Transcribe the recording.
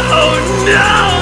Oh no!